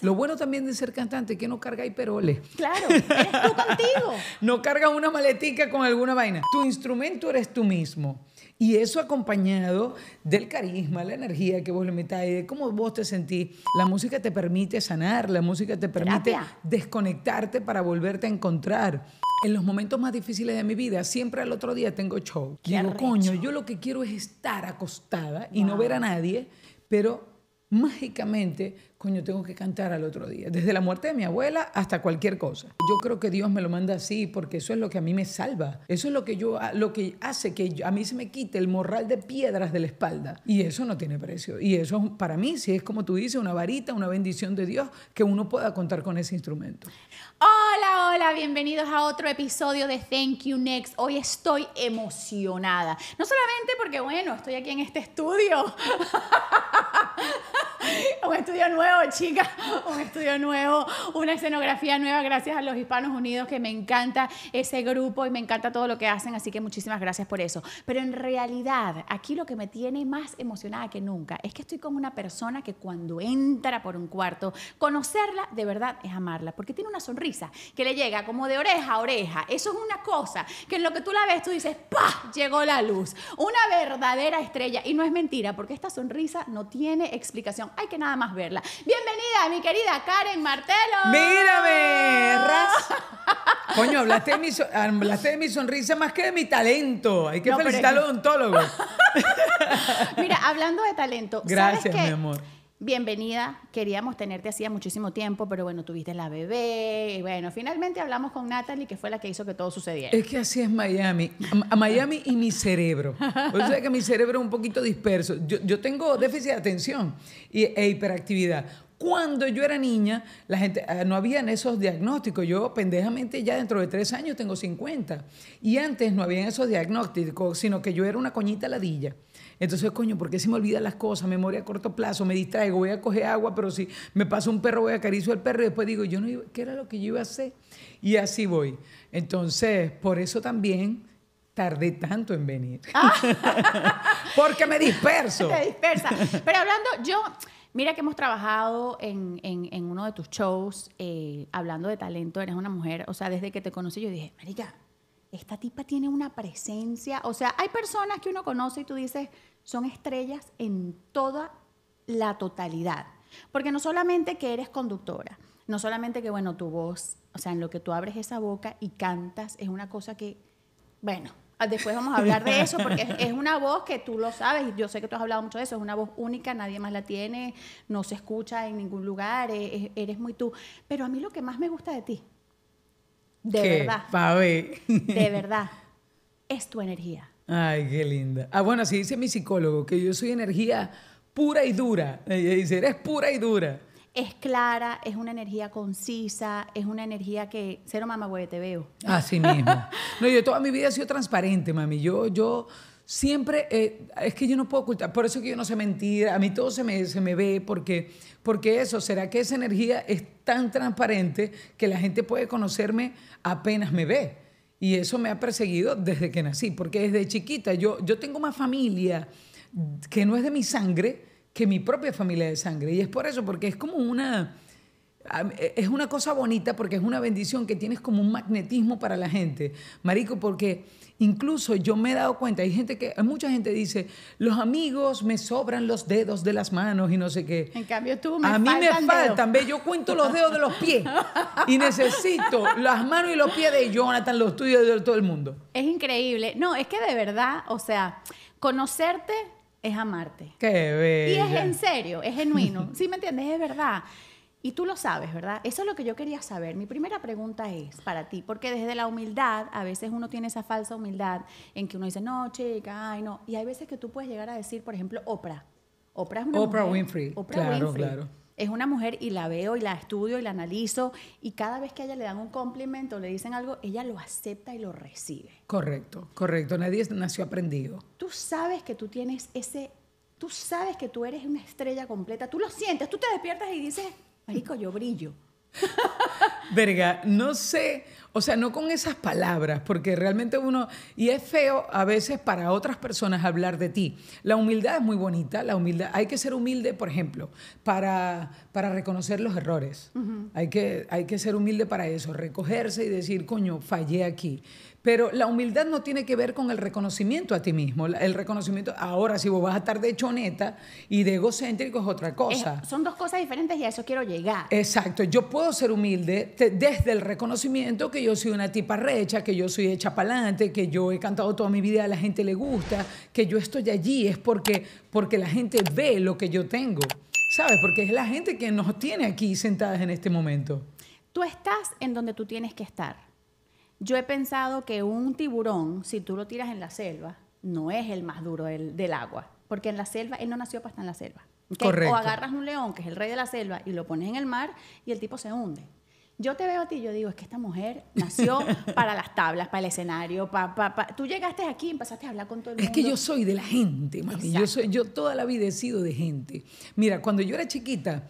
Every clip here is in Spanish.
Lo bueno también de ser cantante es que no carga peroles. Claro, eres tú contigo. no carga una maletica con alguna vaina. Tu instrumento eres tú mismo. Y eso acompañado del carisma, la energía que vos le metáis, de cómo vos te sentís. La música te permite sanar, la música te permite Terapia. desconectarte para volverte a encontrar. En los momentos más difíciles de mi vida, siempre al otro día tengo show. Qué Digo, arrecho. coño, yo lo que quiero es estar acostada y no ver a nadie, pero mágicamente, coño, tengo que cantar al otro día. Desde la muerte de mi abuela hasta cualquier cosa. Yo creo que Dios me lo manda así porque eso es lo que a mí me salva. Eso es lo que yo lo que hace que a mí se me quite el morral de piedras de la espalda. Y eso no tiene precio. Y eso para mí sí es como tú dices, una varita, una bendición de Dios que uno pueda contar con ese instrumento. Hola, hola, bienvenidos a otro episodio de Thank You Next. Hoy estoy emocionada. No solamente porque, bueno, estoy aquí en este estudio. un estudio nuevo, chicas. Un estudio nuevo, una escenografía nueva, gracias a los Hispanos Unidos, que me encanta ese grupo y me encanta todo lo que hacen. Así que muchísimas gracias por eso. Pero en realidad, aquí lo que me tiene más emocionada que nunca es que estoy con una persona que cuando entra por un cuarto, conocerla de verdad es amarla, porque tiene una sonrisa que le llega como de oreja a oreja. Eso es una cosa que en lo que tú la ves, tú dices, ¡pah! Llegó la luz. Una verdadera estrella. Y no es mentira, porque esta sonrisa no tiene explicación. Hay que nada más verla. Bienvenida, mi querida Karen Martelo. ¡Mírame! ¡Ras! Coño, hablaste de, mi, so- hablaste de mi sonrisa más que de mi talento. Hay que No, felicitar al odontólogo. Mira, hablando de talento, ¿sabes Gracias, mi amor. Bienvenida, queríamos tenerte hacía muchísimo tiempo, pero bueno, tuviste la bebé y bueno, finalmente hablamos con Natalie, que fue la que hizo que todo sucediera. Es que así es Miami. A- Miami y mi cerebro. O sea que mi cerebro es un poquito disperso. Yo, yo tengo déficit de atención y, e hiperactividad. Cuando yo era niña, la gente, ah, no habían esos diagnósticos. Yo, pendejamente, ya dentro de tres años tengo 50. Y antes no habían esos diagnósticos, sino que yo era una coñita ladilla. Entonces, coño, ¿por qué se me olvidan las cosas? Memoria a corto plazo, me distraigo, voy a coger agua, pero si me pasa un perro, voy a acaricio al perro y después digo, yo no iba- ¿qué era lo que yo iba a hacer? Y así voy. Entonces, por eso también tardé tanto en venir. Porque me disperso. Te dispersa. Pero hablando, yo, mira que hemos trabajado en, en- en uno de tus shows, eh, hablando de talento, eres una mujer, o sea, desde que te conocí yo dije, Marica, esta tipa tiene una presencia, o sea, hay personas que uno conoce y tú dices, son estrellas en toda la totalidad. Porque no solamente que eres conductora, no solamente que, bueno, tu voz, o sea, en lo que tú abres esa boca y cantas, es una cosa que, bueno, después vamos a hablar de eso, porque es, es una voz que tú lo sabes, y yo sé que tú has hablado mucho de eso, es una voz única, nadie más la tiene, no se escucha en ningún lugar, e- e- eres muy tú. Pero a mí lo que más me gusta de ti, de ¿Qué? verdad, Pa' ver. de verdad, es tu energía. Ay, qué linda. Ah, bueno, así dice mi psicólogo, que yo soy energía pura y dura. Ella dice, eres pura y dura. Es clara, es una energía concisa, es una energía que, cero mamá, güey, te veo. Así mismo. No, yo toda mi vida he sido transparente, mami. Yo, yo siempre, eh, es que yo no puedo ocultar, por eso que yo no sé mentir, a mí todo se me, se me ve, porque, porque eso, ¿será que esa energía es tan transparente que la gente puede conocerme apenas me ve? Y eso me ha perseguido desde que nací, porque desde chiquita yo, yo tengo más familia que no es de mi sangre que mi propia familia de sangre. Y es por eso, porque es como una... a- Es una cosa bonita porque es una bendición que tienes como un magnetismo para la gente. Marico, porque incluso yo me he dado cuenta, hay gente que, mucha gente dice, los amigos me sobran los dedos de las manos y no sé qué. En cambio tú me a mí me faltan ve, yo cuento los dedos de los pies y necesito las manos y los pies de Jonathan, los tuyos de todo el mundo. Es increíble. No, es que de verdad, o sea, conocerte es amarte. Qué Y bella. es en serio, es genuino. ¿Sí me entiendes? Es verdad. Y tú lo sabes, ¿verdad? Eso es lo que yo quería saber. Mi primera pregunta es para ti, porque desde la humildad, a veces uno tiene esa falsa humildad en que uno dice, no, chica, ay, no. Y hay veces que tú puedes llegar a decir, por ejemplo, Oprah. Oprah es una Oprah mujer- Winfrey, Oprah claro, Winfrey. claro. Es una mujer y la veo y la estudio y la analizo y cada vez que a ella le dan un complemento o le dicen algo, ella lo acepta y lo recibe. Correcto, correcto. Nadie nació aprendido. Tú sabes que tú tienes ese, tú sabes que tú eres una estrella completa, tú lo sientes, tú te despiertas y dices, marico, yo brillo. Verga, no sé, o sea, no con esas palabras, porque realmente uno, y es feo a veces para otras personas hablar de ti. La humildad es muy bonita, la humildad, hay que ser humilde, por ejemplo, para, para reconocer los errores. hay, que, hay que ser humilde para eso, recogerse y decir, coño, fallé aquí. Pero la humildad no tiene que ver con el reconocimiento a ti mismo. El reconocimiento, ahora si vos vas a estar de choneta y de egocéntrico es otra cosa. son dos cosas diferentes y a eso quiero llegar. Exacto. Yo puedo ser humilde desde el reconocimiento que yo soy una tipa recha, que yo soy hecha pa'lante, que yo he cantado toda mi vida, a la gente le gusta, que yo estoy allí. Es porque, porque la gente ve lo que yo tengo. ¿Sabes? Porque es la gente que nos tiene aquí sentadas en este momento. Tú estás en donde tú tienes que estar yo he pensado que un tiburón, si tú lo tiras en la selva, no es el más duro del, agua, porque en la selva, él no nació para estar en la selva. O agarras un león, que es el rey de la selva, y lo pones en el mar y el tipo se hunde. Yo te veo a ti y yo digo, es que esta mujer nació para las tablas, para el escenario, para, tú llegaste aquí y empezaste a hablar con todo el mundo. Es que yo soy de la gente, mami. Yo, soy, yo toda la vida he sido de gente. Mira, cuando yo era chiquita,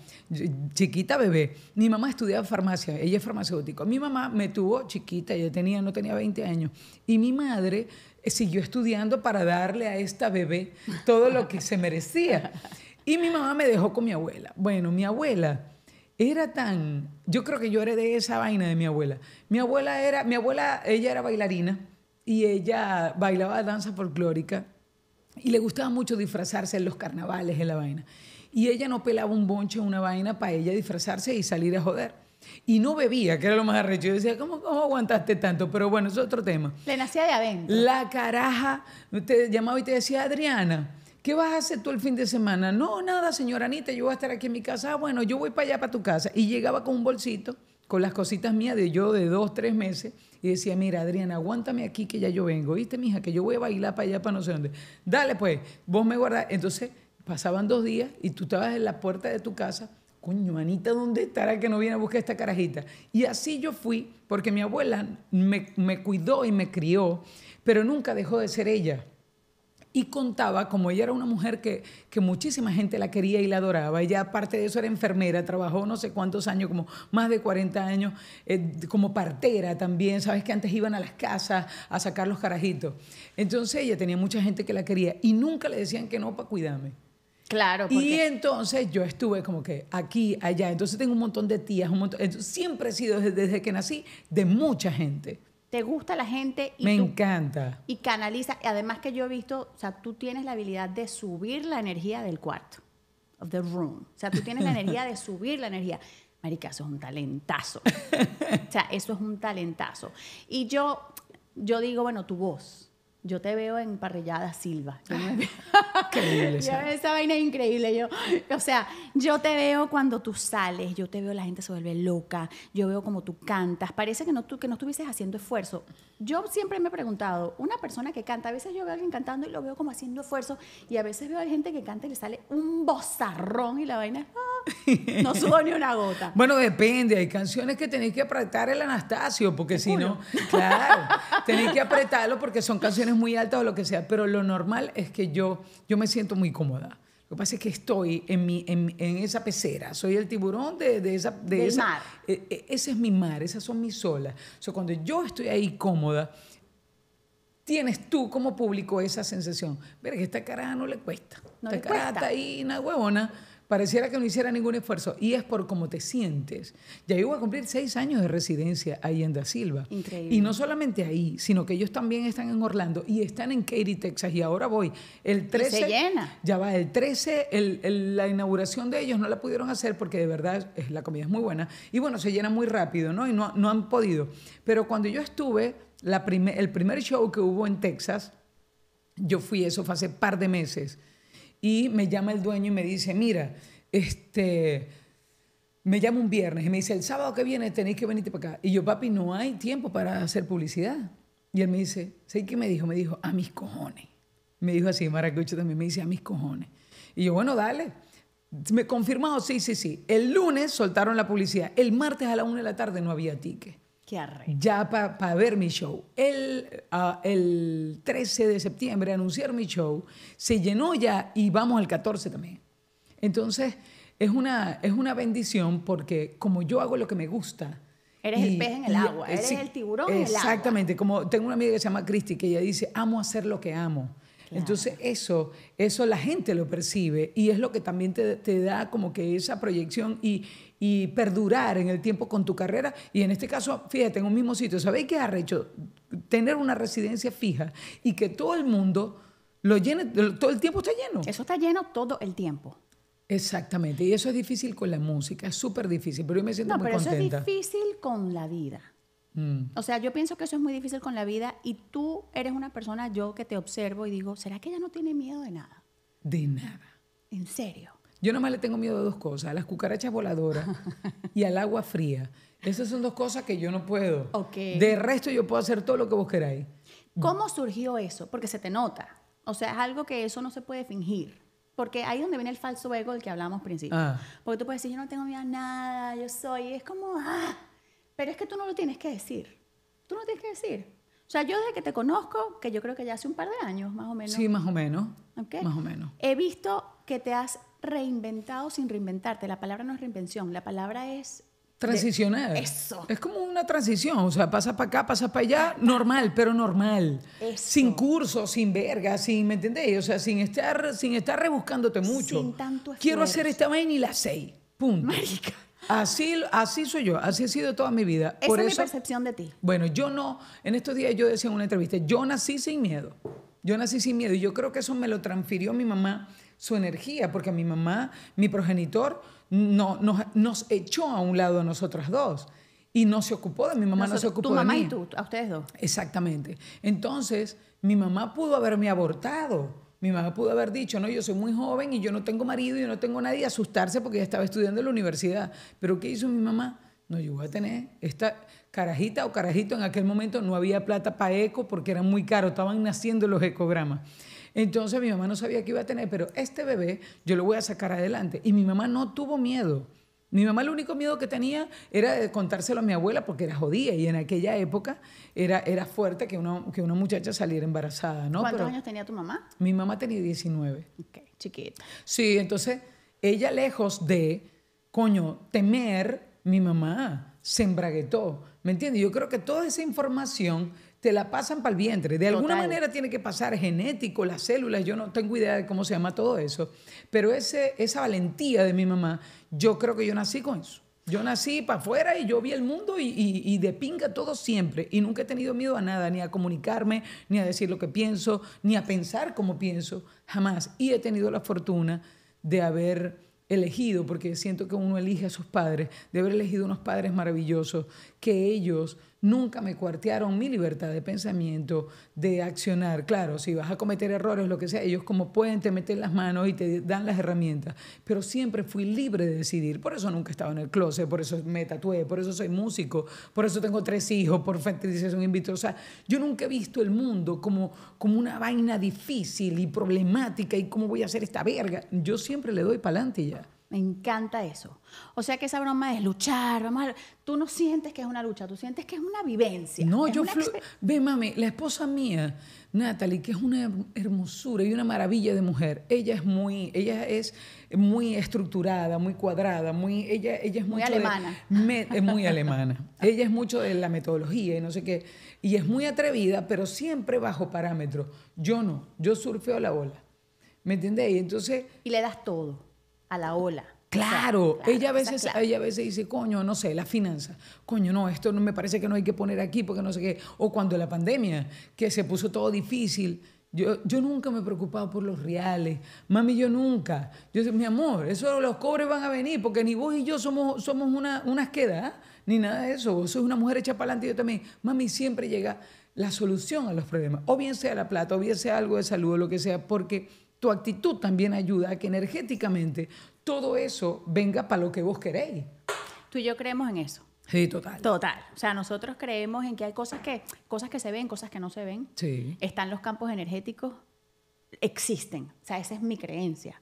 chiquita bebé, mi mamá estudiaba farmacia, ella es farmacéutico. Mi mamá me tuvo chiquita, ella tenía, no tenía 20 años, y mi madre eh, siguió estudiando para darle a esta bebé todo lo que se merecía. Y mi mamá me dejó con mi abuela. Bueno, mi abuela era tan, yo creo que yo heredé esa vaina de mi abuela. Mi abuela era, mi abuela, ella era bailarina y ella bailaba danza folclórica y le gustaba mucho disfrazarse en los carnavales, en la vaina. Y ella no pelaba un bonche, una vaina para ella disfrazarse y salir a joder. Y no bebía, que era lo más arrecho. Yo decía, ¿cómo, ¿cómo aguantaste tanto? Pero bueno, es otro tema. Le nacía de adentro. La caraja te llamaba y te decía, Adriana, ¿Qué vas a hacer tú el fin de semana? No, nada, señora Anita, yo voy a estar aquí en mi casa. Ah, bueno, yo voy para allá, para tu casa. Y llegaba con un bolsito, con las cositas mías de yo de dos, tres meses, y decía, mira, Adriana, aguántame aquí que ya yo vengo. ¿Viste, mija? Que yo voy a bailar para allá, para no sé dónde. Dale, pues, vos me guardás. Entonces, pasaban dos días y tú estabas en la puerta de tu casa. Coño, Anita, ¿dónde estará que no viene a buscar esta carajita? Y así yo fui, porque mi abuela me, me cuidó y me crió, pero nunca dejó de ser ella y contaba, como ella era una mujer que, que, muchísima gente la quería y la adoraba, ella aparte de eso era enfermera, trabajó no sé cuántos años, como más de 40 años, eh, como partera también, sabes que antes iban a las casas a sacar los carajitos. Entonces ella tenía mucha gente que la quería y nunca le decían que no para cuidarme. Claro. Porque... Y entonces yo estuve como que aquí, allá, entonces tengo un montón de tías, un montón, entonces, siempre he sido desde, desde que nací de mucha gente te gusta la gente y me encanta. y canaliza. Además que yo he visto o sea tú tienes la habilidad de subir la energía del cuarto of the room. O sea tú tienes la energía de subir la energía. Marica eso es un talentazo. O sea eso es un talentazo. Y yo yo digo bueno tu voz yo te veo en Parrillada Silva. increíble. esa vaina es increíble. Yo, o sea, yo te veo cuando tú sales, yo te veo la gente se vuelve loca, yo veo como tú cantas. Parece que no, tú, que no estuvieses haciendo esfuerzo. Yo siempre me he preguntado, una persona que canta, a veces yo veo a alguien cantando y lo veo como haciendo esfuerzo, y a veces veo a gente que canta y le sale un bozarrón y la vaina ah, no subo ni una gota. Bueno, depende. Hay canciones que tenéis que apretar el Anastasio, porque si no, claro, tenéis que apretarlo porque son canciones muy alta o lo que sea, pero lo normal es que yo, yo me siento muy cómoda. Lo que pasa es que estoy en, mi, en, en esa pecera, soy el tiburón de, de esa... De esa, mar. E, e, ese es mi mar, esas son mis olas. O sea, cuando yo estoy ahí cómoda, tienes tú como público esa sensación. Ver que esta cara no le cuesta. No esta le cara está ahí, una huevona pareciera que no hiciera ningún esfuerzo. Y es por cómo te sientes. Ya yo voy a cumplir seis años de residencia ahí en Da Silva. Increíble. Y no solamente ahí, sino que ellos también están en Orlando y están en Katy, Texas. Y ahora voy. El 13. se llena. Ya va, el 13, el, la inauguración de ellos no la pudieron hacer porque de verdad es, la comida es muy buena. Y bueno, se llena muy rápido, ¿no? Y no, no han podido. Pero cuando yo estuve, la el primer show que hubo en Texas, yo fui, eso fue hace par de meses y me llama el dueño y me dice, mira, este, me llama un viernes y me dice, el sábado que viene tenéis que venirte para acá. Y yo, papi, no hay tiempo para hacer publicidad. Y él me dice, ¿sabes qué me dijo? Me dijo, a mis cojones. Me dijo así, Maracucho también, me dice, a mis cojones. Y yo, bueno, dale. Me confirmado, sí, sí, sí. El lunes soltaron la publicidad. El martes a la una de la tarde no había ticket. Qué Ya para ver mi show. El, ah, el 13 de septiembre anunciaron mi show, se llenó ya y vamos al 14 también. Entonces, es una, es una bendición porque como yo hago lo que me gusta, Eres el pez en el agua, eres el tiburón en el agua. Exactamente, como tengo una amiga que se llama Cristi, que ella dice, amo hacer lo que amo. Entonces eso, eso la gente lo percibe y es lo que también te, te da como que esa proyección y, y, perdurar en el tiempo con tu carrera. Y en este caso, fíjate, en un mismo sitio, ¿sabéis qué ha hecho? Tener una residencia fija y que todo el mundo lo llene, todo el tiempo está lleno. Eso está lleno todo el tiempo. Exactamente, y eso es difícil con la música, es súper difícil, pero yo me siento no, muy pero contenta. eso es difícil con la vida. Mm. O sea, yo pienso que eso es muy difícil con la vida y tú eres una persona, yo que te observo y digo, ¿será que ella no tiene miedo de nada? De nada. ¿En serio? Yo nomás le tengo miedo a dos cosas, a las cucarachas voladoras y al agua fría. Esas son dos cosas que yo no puedo. Ok. De resto yo puedo hacer todo lo que vos queráis. ¿Cómo surgió eso? Porque se te nota. O sea, es algo que eso no se puede fingir. Porque ahí es donde viene el falso ego del que hablamos al principio. Ah. Porque tú puedes decir, yo no tengo miedo a nada, yo soy. Es como, ah. Pero es que tú no lo tienes que decir. Tú no lo tienes que decir. O sea, yo desde que te conozco, que yo creo que ya hace un par de años, más o menos. Sí, más o menos. ¿ok? Más o menos. He visto que te has reinventado sin reinventarte. La palabra no es reinvención, la palabra es... de- Transicionar. Eso. Es como una transición, o sea, pasas para acá, pasas para allá, normal, pero normal. Eso. Sin curso, sin verga, sin, ¿me entendéis? O sea, sin estar, sin estar rebuscándote mucho. Sin tanto Quiero hacer esta vaina y la sé. Punto. Marica. Así, así soy yo, así he sido toda mi vida. Esa Por es eso, mi percepción de ti. bueno, yo no, en estos días yo decía en una entrevista, yo nací sin miedo. Yo nací sin miedo y yo creo que eso me lo transfirió mi mamá, su energía, porque mi mamá, mi progenitor, no, nos, nos echó a un lado a nosotras dos y no se ocupó de mi mamá, no se ocupó tu de mamá mí. y tú, a ustedes dos. Exactamente. Entonces, mi mamá pudo haberme abortado. Mi mamá pudo haber dicho, no, yo soy muy joven y yo no tengo marido y yo no tengo nadie y asustarse porque ella estaba estudiando en la universidad. Pero ¿qué hizo mi mamá? No, yo voy a tener esta carajita o carajito. En aquel momento no había plata para eco porque era muy caro, estaban naciendo los ecogramas. Entonces mi mamá no sabía qué iba a tener, pero este bebé yo lo voy a sacar adelante. Y mi mamá no tuvo miedo. Mi mamá el único miedo que tenía era de contárselo a mi abuela porque era jodida y en aquella época era, era fuerte que una, que una muchacha saliera embarazada, ¿no? ¿Cuántos Pero años tenía tu mamá? Mi mamá tenía 19. Ok, chiquita. Sí, entonces ella lejos de, coño, temer, mi mamá se embraguetó. ¿Me entiendes? Yo creo que toda esa información te la pasan para el vientre. De alguna Total. manera tiene que pasar genético, las células, yo no tengo idea de cómo se llama todo eso. Pero ese, esa valentía de mi mamá, yo creo que yo nací con eso. Yo nací para afuera y yo vi el mundo y, y- y de pinga todo siempre. Y nunca he tenido miedo a nada, ni a comunicarme, ni a decir lo que pienso, ni a pensar como pienso, jamás. Y he tenido la fortuna de haber elegido, porque siento que uno elige a sus padres, de haber elegido unos padres maravillosos, que ellos nunca me cuartearon mi libertad de pensamiento, de accionar. Claro, si vas a cometer errores, lo que sea, ellos como pueden te meten las manos y te dan las herramientas, pero siempre fui libre de decidir. Por eso nunca estaba en el closet, por eso me tatué, por eso soy músico, por eso tengo tres hijos, por fertilización in vitro. O sea, yo nunca he visto el mundo como, como una vaina difícil y problemática y cómo voy a hacer esta verga. Yo siempre le doy para adelante ya. Me encanta eso. O sea que esa broma es luchar, vamos a... Tú no sientes que es una lucha, tú sientes que es una vivencia. No, yo flu- Ve, mami, la esposa mía, Natalie, que es una hermosura y una maravilla de mujer. Ella es muy, ella es muy estructurada, muy cuadrada, muy, ella, ella es Muy mucho de- alemana. me- es muy alemana. Ella es mucho de la metodología y no sé qué. Y es muy atrevida, pero siempre bajo parámetros. Yo no, yo surfeo la ola. ¿Me entendés? Y entonces Y le das todo a la ola. Claro, O sea, ella, a veces, ella a veces dice, coño, no sé, la finanza. Coño, no, esto no me parece que no hay que poner aquí porque no sé qué. O cuando la pandemia, que se puso todo difícil. Yo, yo nunca me he preocupado por los reales. Mami, yo nunca. Yo mi amor, eso los cobres van a venir porque ni vos y yo somos, somos una, unas quedas, ni nada de eso. Vos sos una mujer hecha para adelante y yo también. Mami, siempre llega la solución a los problemas. O bien sea la plata, o bien sea algo de salud, o lo que sea, porque tu actitud también ayuda a que energéticamente todo eso venga para lo que vos queréis. Tú y yo creemos en eso. Sí, total. Total. O sea, nosotros creemos en que hay cosas que, cosas que se ven, cosas que no se ven. Sí. Están los campos energéticos, existen. O sea, esa es mi creencia.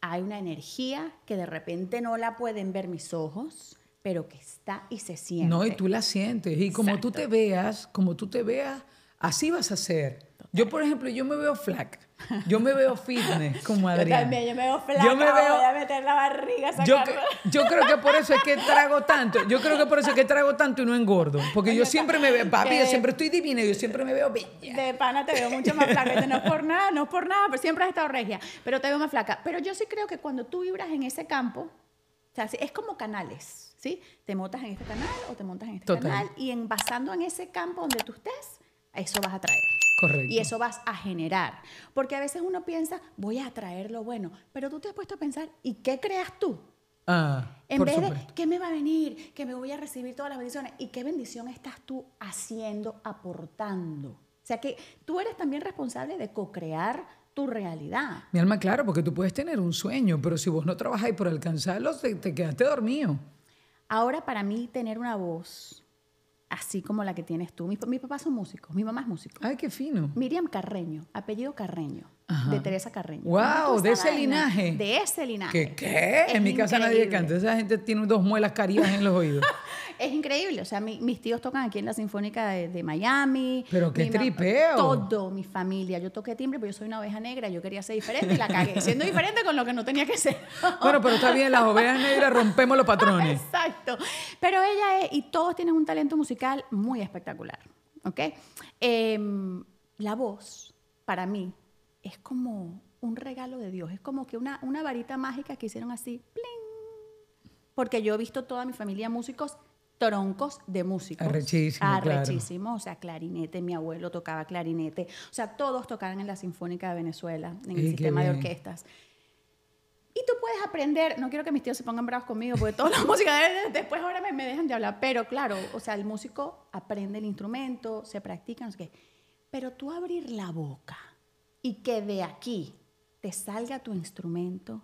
Hay una energía que de repente no la pueden ver mis ojos, pero que está y se siente. No, y tú la sientes. Y como tú te veas, como tú te veas, así vas a ser. Yo, por ejemplo, yo me veo flaca. Yo me veo fitness como Yo Adrián. también, yo me veo flaca, Yo me veo- voy a meter la barriga, Yo, yo creo que por eso es que trago tanto. Yo creo que por eso es que trago tanto y no engordo. Porque yo siempre me veo, papi, yo siempre estoy divina, yo siempre me veo bella. De pana te veo mucho más flaca. Y No es por nada, no es por nada, pero siempre has estado regia. Pero te veo más flaca. Pero yo sí creo que cuando tú vibras en ese campo, o sea, sí, es como canales, ¿sí? Te montas en este canal o te montas en este Total. canal y en, basando en ese campo donde tú estés, eso vas a traer. Correcto. Y eso vas a generar. Porque a veces uno piensa, voy a atraer lo bueno, pero tú te has puesto a pensar, ¿y qué creas tú? Ah, En por vez supuesto. de, ¿qué me va a venir? Que me voy a recibir todas las bendiciones. ¿Y qué bendición estás tú haciendo, aportando? O sea que tú eres también responsable de co-crear tu realidad. Mi alma, claro, porque tú puedes tener un sueño, pero si vos no trabajáis por alcanzarlo, te, te quedaste dormido. Ahora, para mí, tener una voz así como la que tienes tú. Mis, mis papás son músicos, mi mamá es músico. Ay, qué fino. Miriam Carreño, apellido Carreño, Ajá. de Teresa Carreño. ¿Tú de ese linaje. De ese linaje. ¿Qué? ¿Qué? Es en mi casa nadie increíble. canta. Esa gente tiene dos muelas carías en los oídos. Es increíble, o sea, mi- mis tíos tocan aquí en la Sinfónica de, de Miami. Pero qué Mi tripeo. Todo, mi familia. Yo toqué timbre, pero yo soy una oveja negra, yo quería ser diferente y la cagué, siendo diferente con lo que no tenía que ser. Bueno, pero está bien, las ovejas negras rompemos los patrones. Exacto. Pero ella es, y todos tienen un talento musical muy espectacular, ¿ok? Em, la voz, para mí, es como un regalo de Dios, es como que una, una varita mágica que hicieron así, ¡pling! Porque yo he visto toda mi familia músicos, troncos de músicos. Arrechísimo, claro. Arrechísimo, o sea, clarinete, mi abuelo tocaba clarinete, o sea, todos tocaban en la Sinfónica de Venezuela, en el qué sistema de orquestas. Y tú puedes aprender, no quiero que mis tíos se pongan bravos conmigo, porque toda la música de- después ahora me, me dejan de hablar, pero claro, o sea, el músico aprende el instrumento, se practica, no sé qué. Pero tú abrir la boca y que de aquí te salga tu instrumento,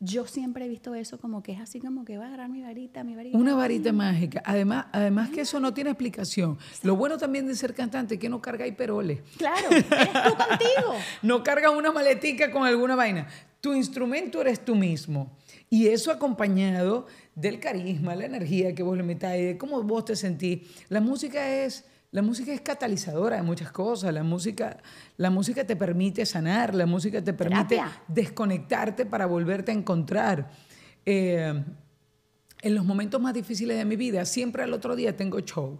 yo siempre he visto eso como que es así como que va a agarrar mi varita, mi varita. Una varita mágica. Además, además que eso no tiene explicación. Lo bueno también de ser cantante es que no carga peroles. Claro, eres tú contigo. No cargas una maletica con alguna vaina. Tu instrumento eres tú mismo. Y eso acompañado del carisma, la energía que vos le metáis, de cómo vos te sentís. La música es, la música es catalizadora de muchas cosas. La música, la música te permite sanar, la música te permite Terapia. desconectarte para volverte a encontrar. Eh, en los momentos más difíciles de mi vida, siempre al otro día tengo show.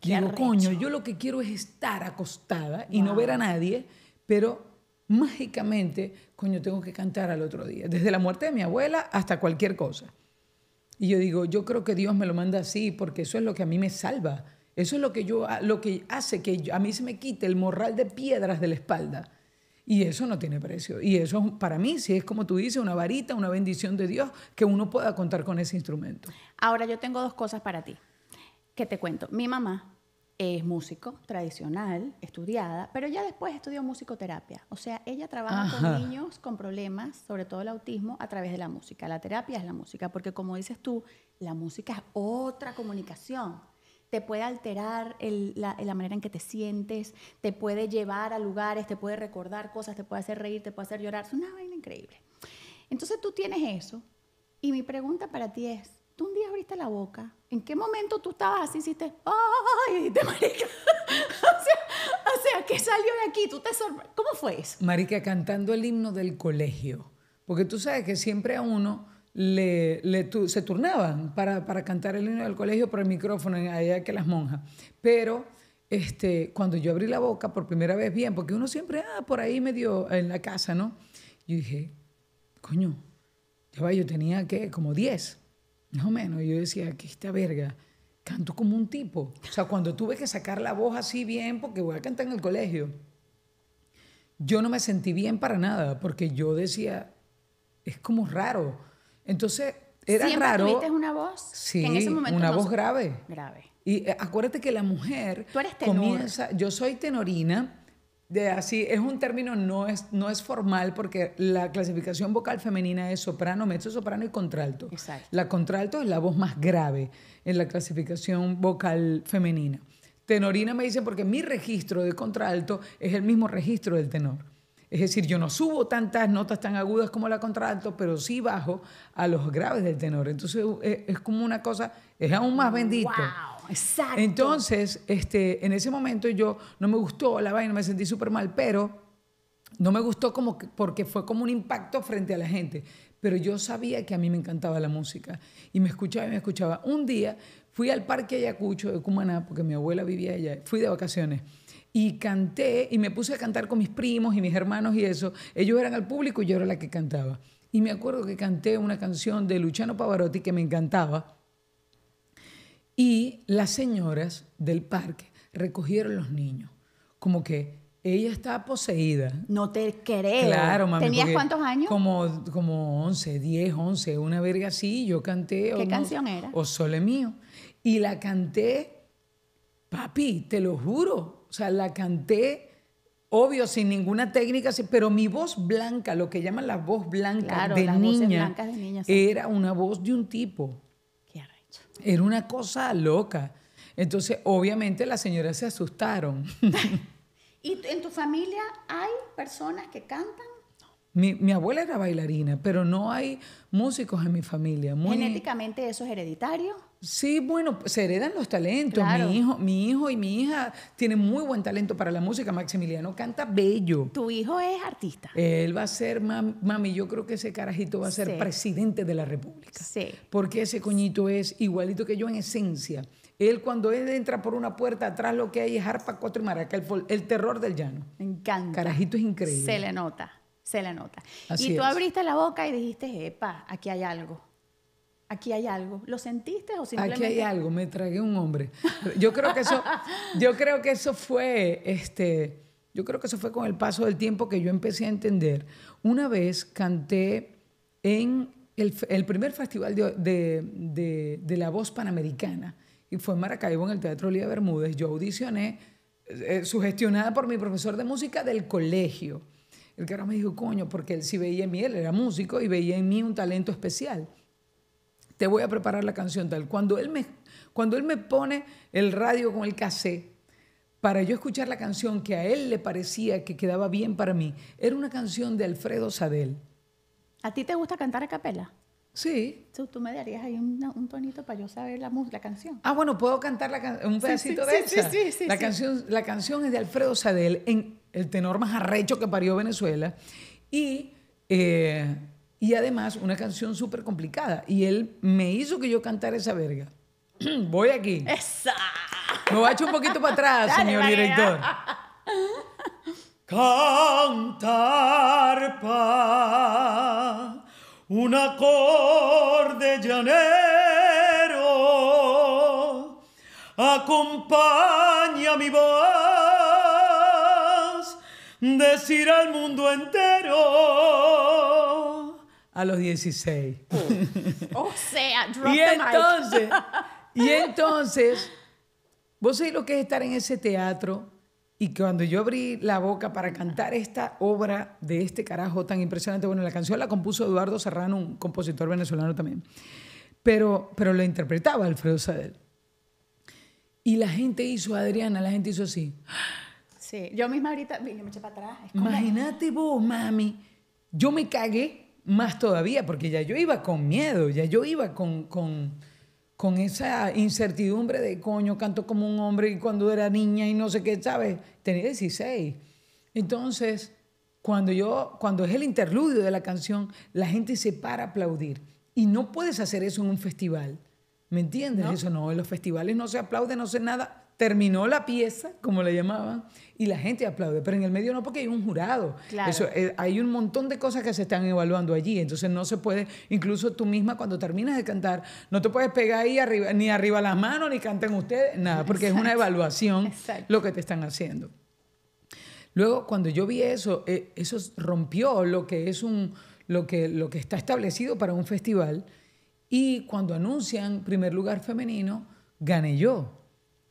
Qué Digo, arrecho. coño, yo lo que quiero es estar acostada y no ver a nadie, pero mágicamente, coño, tengo que cantar al otro día, desde la muerte de mi abuela hasta cualquier cosa. Y yo digo, yo creo que Dios me lo manda así porque eso es lo que a mí me salva. Eso es lo que yo lo que hace que yo- a mí se me quite el morral de piedras de la espalda. Y eso no tiene precio. Y eso para mí sí es como tú dices, una varita, una bendición de Dios que uno pueda contar con ese instrumento. Ahora yo tengo dos cosas para ti. Que te cuento. Mi mamá es músico tradicional, estudiada, pero ya después estudió musicoterapia. O sea, ella trabaja Ajá. con niños con problemas, sobre todo el autismo, a través de la música. La terapia es la música, porque como dices tú, la música es otra comunicación. Te puede alterar el- la, la manera en que te sientes, te puede llevar a lugares, te puede recordar cosas, te puede hacer reír, te puede hacer llorar. Es una vaina increíble. Entonces tú tienes eso. Y mi pregunta para ti es, tú un día abriste la boca, ¿en qué momento tú estabas así, hiciste, ¡ay! Dijiste, marica. o, sea, o sea, ¿qué salió de aquí? ¿Tú te ¿Cómo fue eso? Marica, cantando el himno del colegio. Porque tú sabes que siempre a uno le, se turnaban para, para cantar el himno del colegio por el micrófono, allá que las monjas. Pero este, cuando yo abrí la boca por primera vez, bien, porque uno siempre, ah, por ahí medio en la casa, ¿no? Yo dije, coño, ya va, yo tenía, ¿qué? Como 10, más o menos. Y yo decía, que esta verga, canto como un tipo. O sea, cuando tuve que sacar la voz así bien, porque voy a cantar en el colegio yo no me sentí bien para nada, porque yo decía, es como raro. Entonces, era ¿Siempre raro. tuviste una voz? Sí, que en ese momento una no voz grave. Grave. Y eh, acuérdate que la mujer Tú eres tenor. comienza, yo soy tenorina, de así es un término no es no es formal porque la clasificación vocal femenina es soprano, mezzo soprano y contralto. Exacto. La contralto es la voz más grave en la clasificación vocal femenina. Tenorina me dicen porque mi registro de contralto es el mismo registro del tenor. Es decir, yo no subo tantas notas tan agudas como la contralto, pero sí bajo a los graves del tenor. Entonces es, es como una cosa, es aún más bendito. Wow, exacto. Entonces, este, en ese momento yo no me gustó la vaina, me sentí súper mal, pero no me gustó como que- porque fue como un impacto frente a la gente, pero yo sabía que a mí me encantaba la música y me escuchaba y me escuchaba. Un día fui al Parque Ayacucho de Cumaná, porque mi abuela vivía allá, fui de vacaciones y canté y me puse a cantar con mis primos y mis hermanos y eso. Ellos eran al público y yo era la que cantaba. Y me acuerdo que canté una canción de Luciano Pavarotti que me encantaba. Y las señoras del parque recogieron los niños. Como que ella estaba poseída. No te creo. Claro, mami. ¿Tenías cuántos años? Como, como 11, 10, 11, una verga así. Yo canté. ¿Qué o canción era? O Sole Mío. Y la canté, papi, te lo juro. O sea, la canté, obvio, sin ninguna técnica, pero mi voz blanca, lo que llaman la voz blanca Claro, de las niña, blancas de niña, sí. era una voz de un tipo. Qué arrecho. Era una cosa loca. Entonces, obviamente, las señoras se asustaron. ¿Y en tu familia hay personas que cantan? Mi, mi abuela era bailarina, pero no hay músicos en mi familia. Muy, Genéticamente eso es hereditario. Sí, bueno, se heredan los talentos. Claro. Mi, hijo, mi hijo y mi hija tienen muy buen talento para la música. Maximiliano canta bello. Tu hijo es artista. Él va a ser, mam- mami, yo creo que ese carajito va a ser Sí. presidente de la República. Sí. Porque ese coñito es igualito que yo en esencia. Él cuando él entra por una puerta, atrás lo que hay es arpa, cuatro y maraca, el, terror del llano. Me encanta. Carajito es increíble. Se le nota, se le nota. Así y tú es. abriste la boca y dijiste, epa, aquí hay algo. Aquí hay algo. ¿Lo sentiste o simplemente? Aquí hay algo, me tragué un hombre. Yo creo que eso, yo creo que eso fue, este, yo creo que eso fue con el paso del tiempo que yo empecé a entender. Una vez canté en el, primer festival de, de- de- de la voz panamericana y fue en Maracaibo, en el Teatro Lía Bermúdez. Yo audicioné, eh, sugestionada por mi profesor de música del colegio. El que ahora me dijo, coño, porque él sí veía en mí, él era músico y veía en mí un talento especial te voy a preparar la canción tal. Cuando él me, cuando él me pone el radio con el cassette para yo escuchar la canción que a él le parecía que quedaba bien para mí, era una canción de Alfredo Sadel. ¿A ti te gusta cantar a capela? Sí. Tú, tú me darías ahí un tonito para yo saber la, la canción. Ah, bueno, puedo cantar la un Sí, pedacito sí, de sí, esa. sí, sí, sí, la, sí. Canción, la canción es de Alfredo Sadel, en el tenor más arrecho que parió Venezuela. Y, eh, y además una canción súper complicada. Y él me hizo que yo cantara esa verga. Voy aquí. ¡Esa! Me voy a echar un poquito para atrás, Dale, señor director. Cantar pa un acorde llanero acompaña mi voz decir al mundo entero a los 16. O sea, drop Y the mic. entonces, y entonces, vos sabés lo que es estar en ese teatro y cuando yo abrí la boca para cantar esta obra de este carajo tan impresionante, bueno, la canción la compuso Eduardo Serrano, un compositor venezolano también, pero, pero lo interpretaba Alfredo Sadel. Y la gente hizo, Adriana, la gente hizo así. Sí, yo misma ahorita, me eché para atrás. Imagínate vos, mami. Yo me cagué más todavía porque ya yo iba con miedo, ya yo iba con, con, con esa incertidumbre de coño, canto como un hombre y cuando era niña y no sé qué, ¿sabes? Tenía 16. Entonces, cuando yo, cuando es el interludio de la canción, la gente se para a aplaudir. Y no puedes hacer eso en un festival. ¿Me entiendes? Eso no, en los festivales no se aplaude, no sé nada. Terminó la pieza, como le llamaban, y la gente aplaude, pero en el medio no porque hay un jurado. Claro. Eso, eh, hay un montón de cosas que se están evaluando allí, entonces no se puede, incluso tú misma cuando terminas de cantar, no te puedes pegar ahí arriba, ni arriba las manos, ni canten ustedes, nada, porque es una evaluación Exacto. lo que te están haciendo. Luego, cuando yo vi eso, eh, eso rompió lo que es un, lo que, lo que está establecido para un festival. Y cuando anuncian primer lugar femenino, gané yo.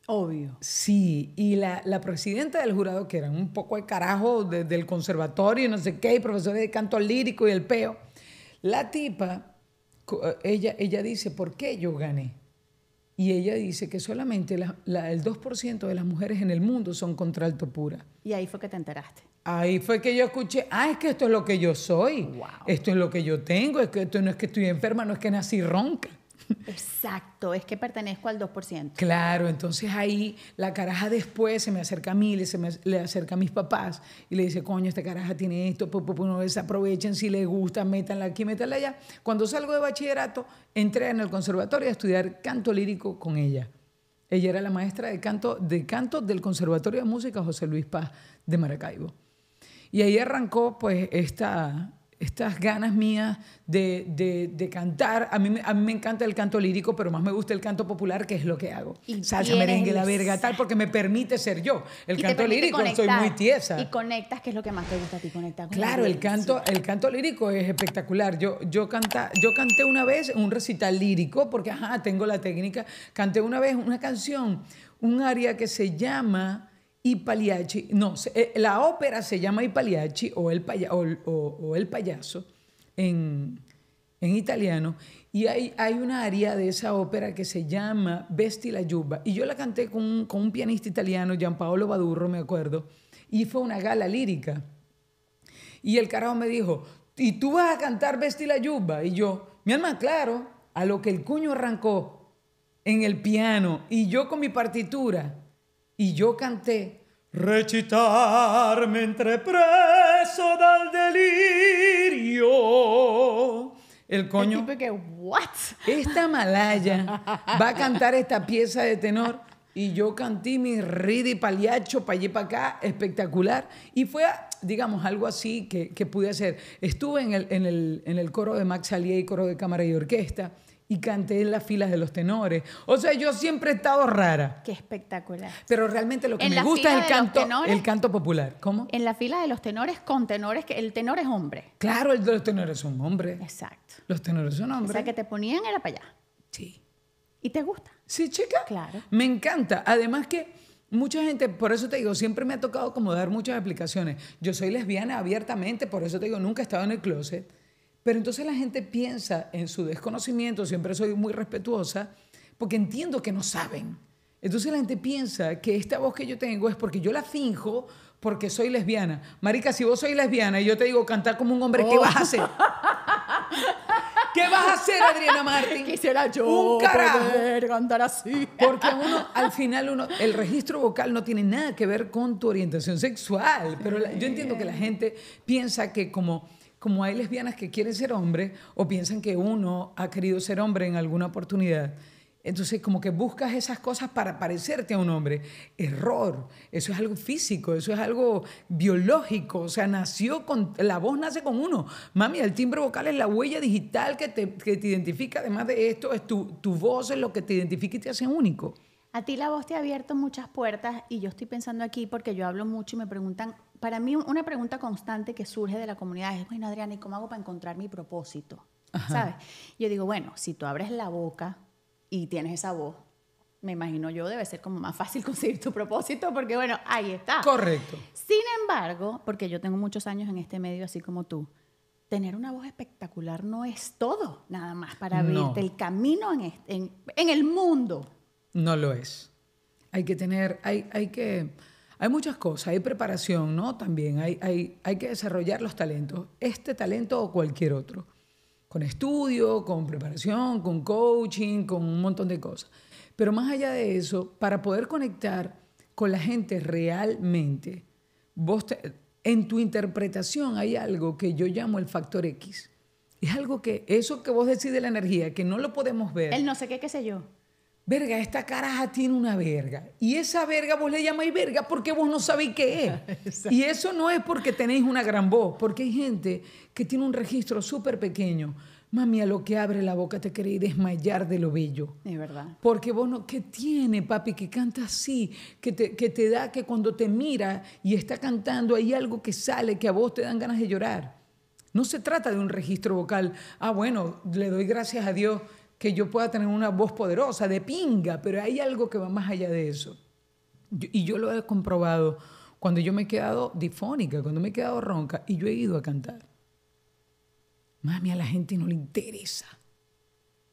Obvio. Sí, y la, la presidenta del jurado, que era un poco de carajo de- del conservatorio y no sé qué, y profesores de canto lírico y el peo, la tipa, ella, ella dice, ¿por qué yo gané? Y ella dice que solamente la- la- el 2% de las mujeres en el mundo son contralto pura. Y ahí fue que te enteraste. Ahí fue que yo escuché, ah, es que esto es lo que yo soy, Wow. esto es lo que yo tengo, es que esto no es que estoy enferma, no es que nací ronca. Exacto, es que pertenezco al 2%. Claro, entonces ahí la caraja después se me acerca a mí, le, se me, le acerca a mis papás y le dice, coño, esta caraja tiene esto, pues, pues, no desaprovechen si les gusta, métanla aquí, métanla allá. Cuando salgo de bachillerato, entré en el conservatorio a estudiar canto lírico con ella. Ella era la maestra de canto, de canto del Conservatorio de Música José Luis Paz de Maracaibo. Y ahí arrancó pues esta, estas ganas mías de, de, de, cantar. A mí, me- a mí me encanta el canto lírico, pero más me gusta el canto popular, que es lo que hago. Y Salsa, tienes merengue, la verga, tal, porque me permite ser yo. El Y canto lírico, soy muy tiesa. Y conectas, que es lo que más te gusta a ti, conectar con la Claro, el canto, el canto lírico es espectacular. Yo, yo, canta, yo canté una vez un recital lírico, porque ajá, tengo la técnica. Canté una vez una canción, un aria que se llama I Pagliacci. No, eh, la ópera se llama I Pagliacci o el, paya- o, el payaso en, en italiano. Y hay, hay una aria de esa ópera que se llama Vesti la Giubba. Y yo la canté con, un- con un pianista italiano, Gianpaolo Badurro, me acuerdo. Y fue una gala lírica. Y el carajo me dijo, ¿y tú vas a cantar Vesti la Yuba? Y yo, mi alma, claro, a lo que el cuño arrancó en el piano y yo con mi partitura y yo canté Recitar mentre preso dal delirio. El El coño, tipo que, ¿what? esta malaya va a cantar esta pieza de tenor y yo canté mi ridi paliacho para allí para acá, espectacular. Y fue, digamos, algo así que, que pude hacer. Estuve en el, en, el, en el coro de Max Alier y coro de cámara y orquesta y canté en las filas de los tenores. O sea, yo siempre he estado rara. Qué espectacular. Pero realmente lo que me gusta es el canto, tenores. el canto popular. ¿Cómo? En la fila de los tenores con tenores, que el tenor es hombre. Claro, el de los tenores son hombres. Exacto. Los tenores son O hombres. sea, que te ponían era para allá. Sí. ¿Y te gusta? Sí, chica. Claro. Me encanta. Además que mucha gente, por eso te digo, siempre me ha tocado como dar muchas explicaciones. Yo soy lesbiana abiertamente, por eso te digo, nunca he estado en el closet. Pero entonces la gente piensa en su desconocimiento, siempre soy muy respetuosa, porque entiendo que no saben. Entonces la gente piensa que esta voz que yo tengo es porque yo la finjo porque soy lesbiana. Marica, si vos sois lesbiana y yo te digo cantar como un hombre, ¿qué vas a hacer? ¿Qué vas a hacer, Adriana Martín? Quisiera yo Un carajo. poder cantar así. Porque uno, al final, uno, el registro vocal no tiene nada que ver con tu orientación sexual. Pero la- yo entiendo que la gente piensa que como, como hay lesbianas que quieren ser hombre o piensan que uno ha querido ser hombre en alguna oportunidad. Entonces, como que buscas esas cosas para parecerte a un hombre. Error. Eso es algo físico, eso es algo biológico. O sea, nació con. La voz nace con uno. Mami, el timbre vocal es la huella digital que te, que te identifica. Además de esto, es tu, tu voz es lo que te identifica y te hace único. A ti la voz te ha abierto muchas puertas y yo estoy pensando aquí porque yo hablo mucho y me preguntan, para mí una pregunta constante que surge de la comunidad es, bueno, Adriana, ¿y cómo hago para encontrar mi propósito? ¿Sabes? Yo digo, bueno, si tú abres la boca y tienes esa voz, me imagino yo debe ser como más fácil conseguir tu propósito porque, bueno, ahí está. Correcto. Sin embargo, porque yo tengo muchos años en este medio así como tú, tener una voz espectacular no es todo, nada más para No. abrirte el camino en, este- en, en el mundo. No lo es. Hay que tener, hay, hay que, hay muchas cosas, hay preparación, ¿no? También hay, hay, hay que desarrollar los talentos, este talento o cualquier otro, con estudio, con preparación, con coaching, con un montón de cosas. Pero más allá de eso, para poder conectar con la gente realmente, vos en tu interpretación hay algo que yo llamo el factor X. Es algo que, eso que vos decís de la energía, que no lo podemos ver. El no sé qué, qué sé yo. Verga, esta caraja tiene una verga. Y esa verga vos le llamáis verga porque vos no sabéis qué es. y eso no es porque tenéis una gran voz, porque hay gente que tiene un registro súper pequeño. Mami, a lo que abre la boca te queréis desmayar de lo bello. Es verdad. Porque vos no, ¿qué tiene, papi? Que canta así, que te, que te da que cuando te mira y está cantando hay algo que sale que a vos te dan ganas de llorar. No se trata de un registro vocal. Ah, bueno, le doy gracias a Dios que yo pueda tener una voz poderosa, de pinga, pero hay algo que va más allá de eso. Yo- y yo lo he comprobado cuando yo me he quedado difónica, cuando me he quedado ronca y yo he ido a cantar. Mami, a la gente no le interesa.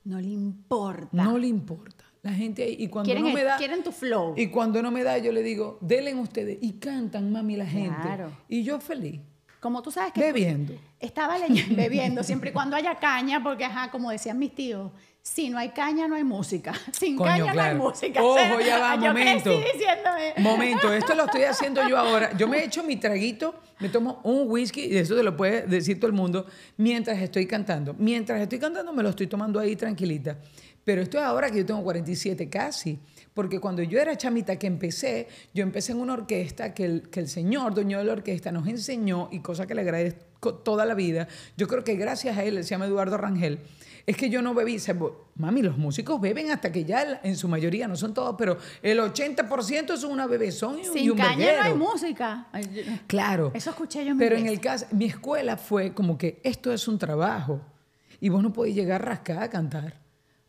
No le importa. No le importa. La gente ahí, y cuando quieren, no me da, quieren tu flow. y cuando no me da, yo le digo, denle ustedes y cantan, mami, la gente. Claro. Y yo feliz, Como tú sabes que bebiendo. estaba leyendo, bebiendo, siempre y cuando haya caña, porque, ajá, como decían mis tíos, si no hay caña, no hay música. Sin Coño, caña no hay música. Ojo, ya va, yo momento. diciéndome. Momento, esto lo estoy haciendo yo ahora. Yo me echo mi traguito, me tomo un whisky, y eso te lo puede decir todo el mundo, mientras estoy cantando. Mientras estoy cantando me lo estoy tomando ahí tranquilita. Pero esto es ahora que yo tengo 47 casi. Porque cuando yo era chamita que empecé, yo empecé en una orquesta que el, que el señor, dueño de la orquesta, nos enseñó, y cosa que le agradezco toda la vida, yo creo que gracias a él, él se llama Eduardo Rangel, es que yo no bebí. mami, los músicos beben hasta que ya, en su mayoría, no son todos, pero el 80% es una bebezón y, un- y Sin un caña no hay música. Claro. Eso escuché yo en mi Pero en el caso, mi escuela fue como que esto es un trabajo y vos no podés llegar rascada a cantar.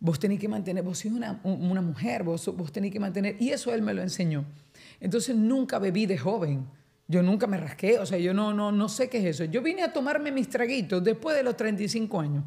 Vos tenés que mantener, vos sos una, un- una mujer, vos, vos tenés que mantener, y eso él me lo enseñó. Entonces nunca bebí de joven. Yo nunca me rasqué, o sea, yo no, no, no sé qué es eso. Yo vine a tomarme mis traguitos después de los 35 años.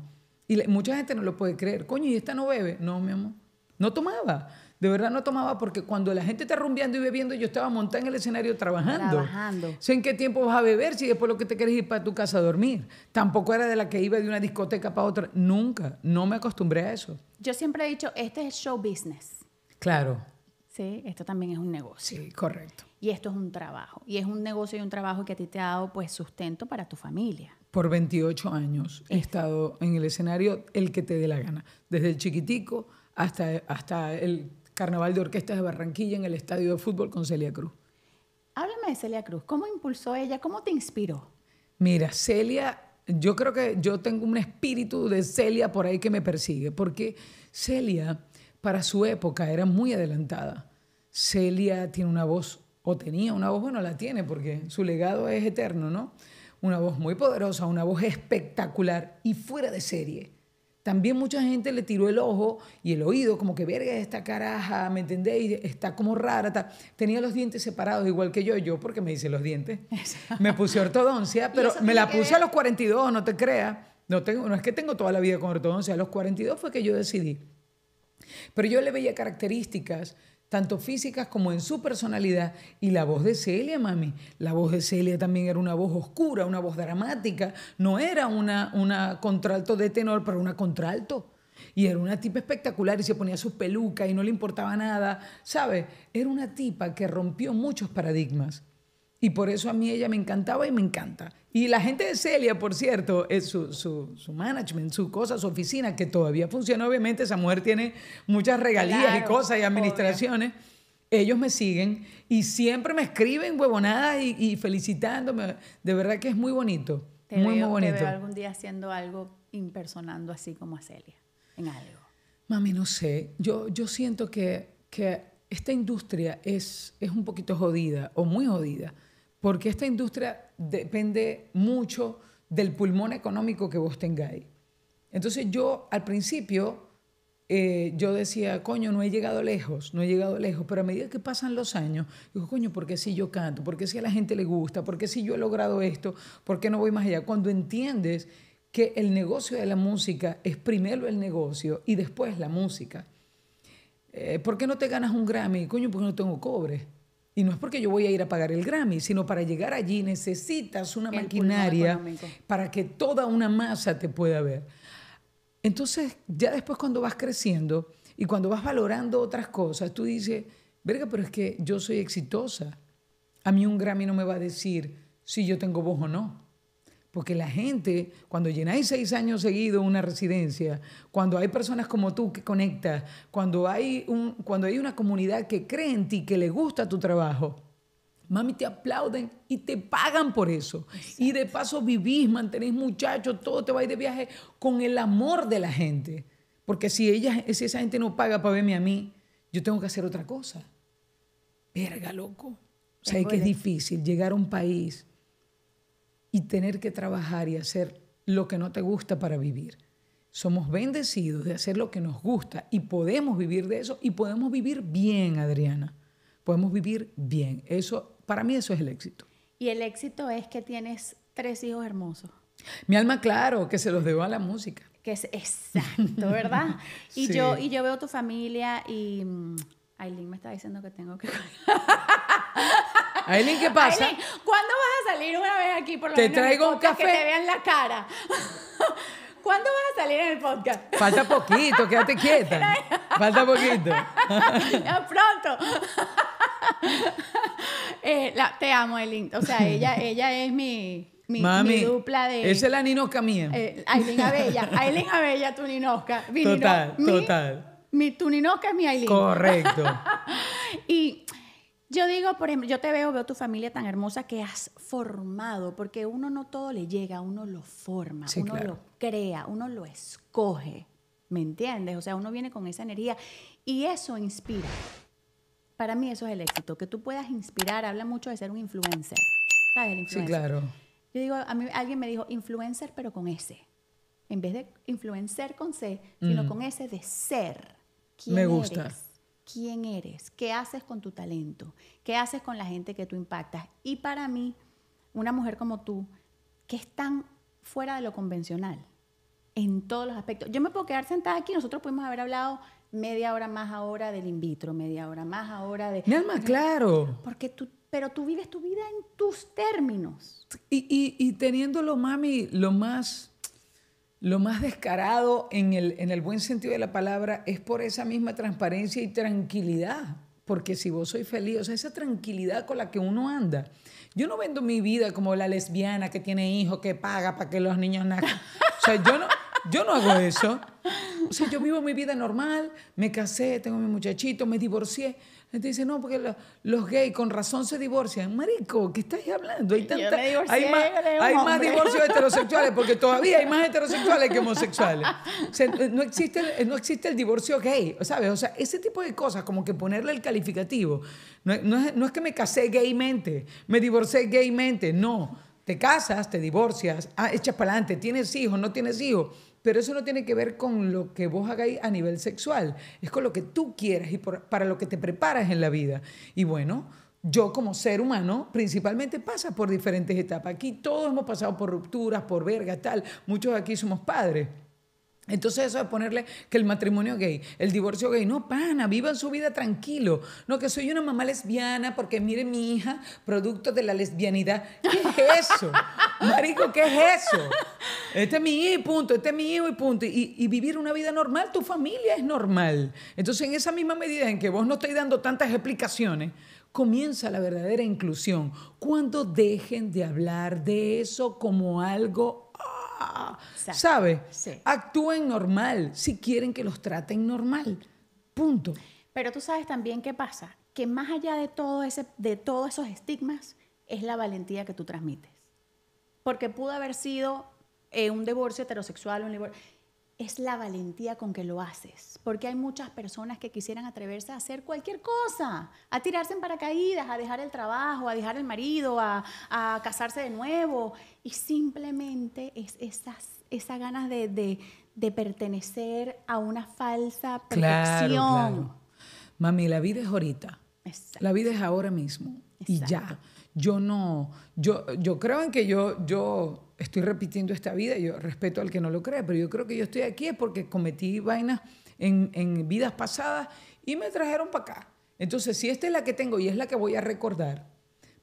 Y mucha gente no lo puede creer. Coño, ¿y esta no bebe? No, mi amor. No tomaba. De verdad no tomaba porque cuando la gente está rumbeando y bebiendo, yo estaba montada en el escenario trabajando. Trabajando. ¿En qué tiempo vas a beber si después lo que te quieres ir para tu casa a dormir? Tampoco era de la que iba de una discoteca para otra. Nunca. No me acostumbré a eso. Yo siempre he dicho, este es show business. Claro. Sí, esto también es un negocio. Sí, correcto. Y esto es un trabajo. Y es un negocio y un trabajo que a ti te ha dado pues sustento para tu familia. Por 28 años he estado en el escenario el que te dé la gana. Desde el chiquitico hasta, hasta el Carnaval de Orquestas de Barranquilla en el estadio de fútbol con Celia Cruz. Háblame de Celia Cruz. ¿Cómo impulsó ella? ¿Cómo te inspiró? Mira, Celia, yo creo que yo tengo un espíritu de Celia por ahí que me persigue, porque Celia, para su época, era muy adelantada. Celia tiene una voz, o tenía una voz, bueno, la tiene, porque su legado es eterno, ¿no? Una voz muy poderosa, una voz espectacular y fuera de serie. También mucha gente le tiró el ojo y el oído, como que verga esta caraja, ¿me entendéis? Está como rara. ta". Tenía los dientes separados, igual que yo, yo, porque me hice los dientes. Me puse ortodoncia, pero me la puse ver- a los 42, no te creas. No, tengo, no es que tengo toda la vida con ortodoncia, a los 42 fue que yo decidí. Pero yo le veía características, tanto físicas como en su personalidad. Y la voz de Celia, mami, la voz de Celia también era una voz oscura, una voz dramática. No era una, una contralto de tenor, pero una contralto. Y era una tipa espectacular y se ponía sus pelucas y no le importaba nada. ¿Sabes? Era una tipa que rompió muchos paradigmas. Y por eso a mí ella me encantaba y me encanta. Y la gente de Celia, por cierto, es su, su, su management, su cosa, su oficina, que todavía funciona. Obviamente, esa mujer tiene muchas regalías y Claro, cosas y administraciones. Ellos me siguen y siempre me escriben huevonadas y, y felicitándome. De verdad que es muy bonito. Te muy, veo, muy Te bonito. veo algún día haciendo algo, impersonando así como a Celia, en algo. Mami, no sé. Yo, yo siento que, que esta industria es, es un poquito jodida o muy jodida, porque esta industria depende mucho del pulmón económico que vos tengáis. Entonces yo al principio eh, yo decía, coño, no he llegado lejos, no he llegado lejos, pero a medida que pasan los años, digo, coño, ¿por qué si yo canto? ¿Por qué si a la gente le gusta? ¿Por qué si yo he logrado esto? ¿Por qué no voy más allá? Cuando entiendes que el negocio de la música es primero el negocio y después la música. Eh, ¿Por qué no te ganas un Grammy? Coño, porque no tengo cobre. Y no es porque yo voy a ir a pagar el Grammy, sino para llegar allí necesitas una El maquinaria para que toda una masa te pueda ver. Entonces, ya después cuando vas creciendo y cuando vas valorando otras cosas, tú dices, verga, pero es que yo soy exitosa. A mí un Grammy no me va a decir si yo tengo voz o no. Porque la gente, cuando llenáis seis años seguidos una residencia, cuando hay personas como tú que conectas, cuando hay, un, cuando hay una comunidad que cree en ti, que le gusta tu trabajo, mami, te aplauden y te pagan por eso. Y de paso vivís, mantenés muchachos, todo te va a ir de viaje con el amor de la gente. Porque si, ella, si esa gente no paga para verme a mí, yo tengo que hacer otra cosa. Verga, loco. O sea, es que es difícil llegar a un país y tener que trabajar y hacer lo que no te gusta para vivir. Somos bendecidos de hacer lo que nos gusta y podemos vivir de eso y podemos vivir bien, Adriana. Podemos vivir bien. Eso, para mí eso es el éxito. Y el éxito es que tienes tres hijos hermosos. Mi alma, claro, que se los debo a la música. Que es exacto, ¿verdad? Y, Sí. yo, y yo veo tu familia y mm, Aileen me está diciendo que tengo que... Aileen, ¿qué pasa? Aileen, ¿cuándo vas a salir una vez aquí por lo Te menos traigo un café. Que te vean la cara. ¿Cuándo vas a salir en el podcast? Falta poquito, quédate quieta. Falta poquito. Ya pronto. Eh, la- te amo, Eileen. O sea, ella, ella es mi, mi, Mami, mi dupla de... esa es la ninoca mía. Eh, Aileen Abella. Aileen Abella, tu ninosca. Mi Total, nino- mi- total. Mi, tu ninosca es mi Aileen. Correcto. Y yo digo, por ejemplo, yo te veo, veo tu familia tan hermosa que has formado, porque uno no todo le llega, uno lo forma, Sí, uno claro. lo crea, uno lo escoge. ¿Me entiendes? O sea, uno viene con esa energía y eso inspira. Para mí eso es el éxito, que tú puedas inspirar, habla mucho de ser un influencer. ¿Sabes? El Sí, influencer. claro. Yo digo, a mí alguien me dijo influencer pero con S. En vez de influencer con C, sino con S de ser. ¿Quién Me gusta. eres? ¿Quién eres? ¿Qué haces con tu talento? ¿Qué haces con la gente que tú impactas? Y para mí, una mujer como tú, que es tan fuera de lo convencional en todos los aspectos. Yo me puedo quedar sentada aquí, nosotros pudimos haber hablado media hora más ahora del in vitro, media hora más ahora de... Mi alma, claro. Porque tú, pero tú vives tu vida en tus términos. Y, y, y teniéndolo, mami, lo más, lo más descarado en el, en el buen sentido de la palabra es por esa misma transparencia y tranquilidad. Porque si vos sois feliz, o sea, esa tranquilidad con la que uno anda. Yo no vendo mi vida como la lesbiana que tiene hijos, que paga para que los niños nazcan. O sea, yo no, yo no hago eso. O sea, yo vivo mi vida normal, me casé, tengo mi muchachito, me divorcié. La gente dice, no, porque lo- los gays con razón se divorcian. Marico, ¿qué estás hablando? Hay, tanta- hay más, hay divorcios heterosexuales, porque todavía hay más heterosexuales que homosexuales. O sea, no, existe el, no existe el divorcio gay, ¿sabes? O sea, ese tipo de cosas, como que ponerle el calificativo. No, es- no es, no es que me casé gaymente, me divorcié gaymente, no. Te casas, te divorcias, ah, echas para adelante, tienes hijos, no tienes hijos. Pero eso no tiene que ver con lo que vos hagáis a nivel sexual. Es con lo que tú quieras y por- para lo que te preparas en la vida. Y bueno, yo como ser humano principalmente pasa por diferentes etapas. Aquí todos hemos pasado por rupturas, por verga, tal. Muchos aquí somos padres. Entonces eso de ponerle que el matrimonio gay, el divorcio gay, no, pana, vivan su vida tranquilo. No, que soy una mamá lesbiana porque mire mi hija, producto de la lesbianidad. ¿Qué es eso? Marico, ¿qué es eso? Este es mi hijo y punto, este es mi hijo y punto. Y, y vivir una vida normal, tu familia es normal. Entonces en esa misma medida en que vos no estáis dando tantas explicaciones, comienza la verdadera inclusión. Cuando dejen de hablar de eso como algo... ah. Sí. Actúen normal si quieren que los traten normal. Punto. Pero tú sabes también qué pasa, que más allá de todo ese, de todos esos estigmas, es la valentía que tú transmites. Porque pudo haber sido eh, un divorcio heterosexual, un divorcio. Es la valentía con que lo haces. Porque hay muchas personas que quisieran atreverse a hacer cualquier cosa, a tirarse en paracaídas, a dejar el trabajo, a dejar el marido, a, a casarse de nuevo. Y simplemente es esas, esas ganas de, de- de pertenecer a una falsa perfección. Claro, claro. Mami, la vida es ahorita. Exacto. La vida es ahora mismo. Y ya. Yo no, yo, yo creo en que yo, yo estoy repitiendo esta vida, yo respeto al que no lo cree, pero yo creo que yo estoy aquí es porque cometí vainas en, en vidas pasadas y me trajeron para acá. Entonces, si esta es la que tengo y es la que voy a recordar,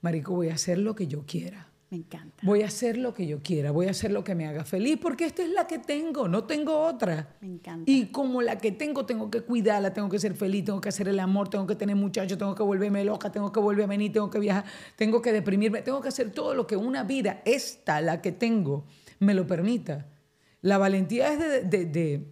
Marico, voy a hacer lo que yo quiera. Me encanta. Voy a hacer lo que yo quiera, voy a hacer lo que me haga feliz, porque esta es la que tengo, no tengo otra. Me encanta. Y como la que tengo, tengo que cuidarla, tengo que ser feliz, tengo que hacer el amor, tengo que tener muchachos, tengo que volverme loca, tengo que volver a venir, tengo que viajar, tengo que deprimirme, tengo que hacer todo lo que una vida, esta, la que tengo, me lo permita. La valentía es de, de, de-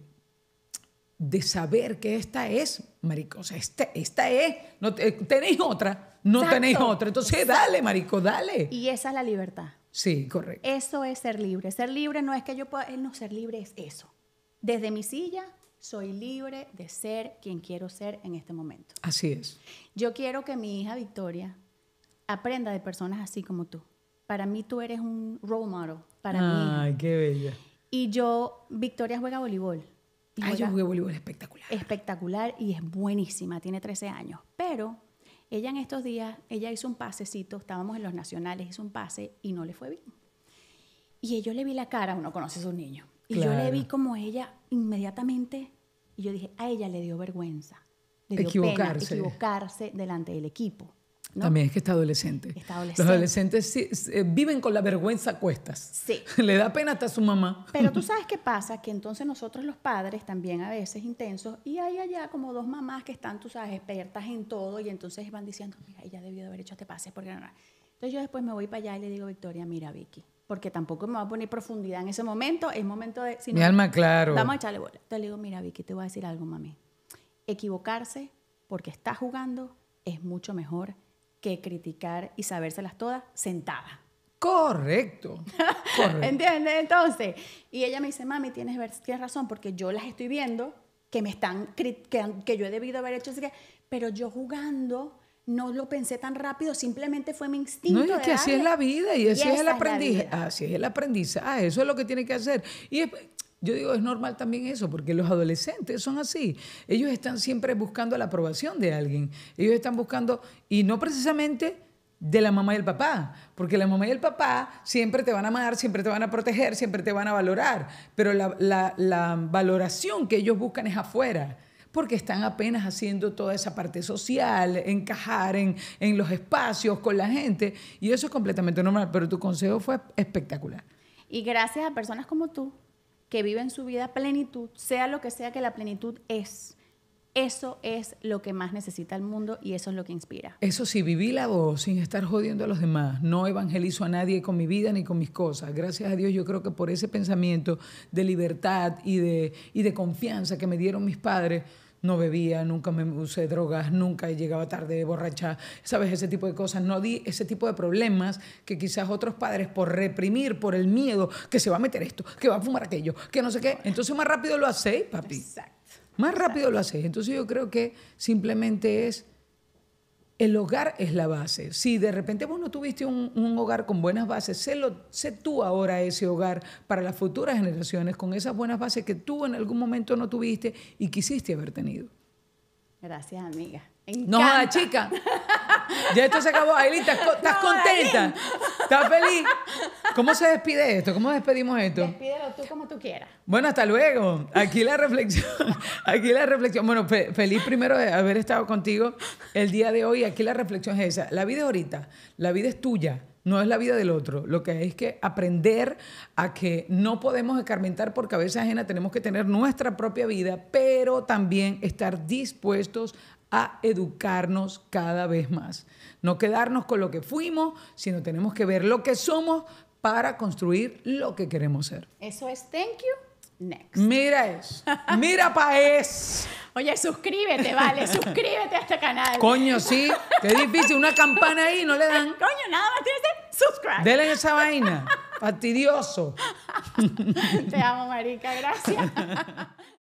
de saber que esta es, marico, o sea, esta, esta es, no te- tenéis otra, no Exacto. tenéis otra. Entonces, dale, marico, dale. Y esa es la libertad. Sí, correcto. Eso es ser libre. Ser libre no es que yo pueda, no, ser libre es eso. Desde mi silla soy libre de ser quien quiero ser en este momento. Así es. Yo quiero que mi hija Victoria aprenda de personas así como tú. Para mí tú eres un role model para. Ay, qué bella. Y yo, Victoria juega voleibol. Ay, yo jugué voleibol espectacular. espectacular y es buenísima, tiene 13 años. Pero ella en estos días, ella hizo un pasecito, estábamos en los nacionales, hizo un pase y no le fue bien. Y yo le vi la cara, uno conoce a sus niños, y yo le vi como ella inmediatamente, y yo dije, a ella le dio vergüenza, le dio Equivocarse. pena equivocarse delante del equipo. ¿No? También es que está adolescente. Está adolescente. Los adolescentes sí, eh, viven con la vergüenza a cuestas. Sí. Le da pena hasta a su mamá. Pero tú sabes qué pasa, que entonces nosotros los padres también a veces intensos, y hay allá como dos mamás que están, tú sabes, expertas en todo, y entonces van diciendo, mira, ella debió de haber hecho este pase, porque no, no. Entonces yo después me voy para allá y le digo, Victoria, mira, Vicky, porque tampoco me va a poner profundidad en ese momento, es momento de... si Mi alma, claro. Vamos a echarle bola. Entonces le digo, mira, Vicky, te voy a decir algo, mami. Equivocarse porque está jugando es mucho mejor que criticar y sabérselas todas sentada. Correcto. Correcto. ¿Entiendes? Entonces, y ella me dice, mami, tienes, tienes razón, porque yo las estoy viendo que me están, que, que yo he debido haber hecho así que, pero yo jugando no lo pensé tan rápido, simplemente fue mi instinto. No, y es que así es la vida y así Y es el aprendizaje. así es el aprendizaje. Eso es lo que tiene que hacer. Y es- yo digo, es normal también eso, porque los adolescentes son así. Ellos están siempre buscando la aprobación de alguien. Ellos están buscando, y no precisamente de la mamá y el papá, porque la mamá y el papá siempre te van a amar, siempre te van a proteger, siempre te van a valorar, pero la, valoración que ellos buscan es afuera porque están apenas haciendo toda esa parte social, encajar en, en los espacios con la gente, y eso es completamente normal, pero tu consejo fue espectacular. Y gracias a personas como tú, que viven su vida plenitud, sea lo que sea que la plenitud es, eso es lo que más necesita el mundo y eso es lo que inspira. Eso sí, viví la voz sin estar jodiendo a los demás. No evangelizo a nadie con mi vida ni con mis cosas. Gracias a Dios yo creo que por ese pensamiento de libertad y de, y de confianza que me dieron mis padres, no bebía, nunca me usé drogas, nunca llegaba tarde borracha, sabes, ese tipo de cosas. No di ese tipo de problemas que quizás otros padres por reprimir, por el miedo, que se va a meter esto, que va a fumar aquello, que no sé qué. Entonces más rápido lo hacéis, papi. Exacto. Más rápido lo haces. Entonces yo creo que simplemente es, el hogar es la base. Si de repente vos no tuviste un, un hogar con buenas bases, sé, lo- sé tú ahora ese hogar para las futuras generaciones con esas buenas bases que tú en algún momento no tuviste y quisiste haber tenido. Gracias, amiga. No chica. Ya esto se acabó. Aileen, ¿estás, estás No, contenta? ¿Estás feliz? ¿Cómo se despide esto? ¿Cómo despedimos esto? Despídelo tú como tú quieras. Bueno, hasta luego. Aquí la reflexión. Aquí la reflexión. Bueno, fe- feliz primero de haber estado contigo el día de hoy. Aquí la reflexión es esa. La vida es ahorita. La vida es tuya. No es la vida del otro. Lo que hay es que aprender a que no podemos escarmentar por cabeza ajena. Tenemos que tener nuestra propia vida, pero también estar dispuestos a educarnos cada vez más. No quedarnos con lo que fuimos, sino tenemos que ver lo que somos para construir lo que queremos ser. Eso es thank you, next. Mira eso. Mira pa' eso. Oye, suscríbete, vale, suscríbete a este canal. Coño, sí. Qué difícil. Una campana ahí no le dan. Coño, nada más tienes que subscribe. Denle esa vaina. Fastidioso. Te amo, marica, gracias.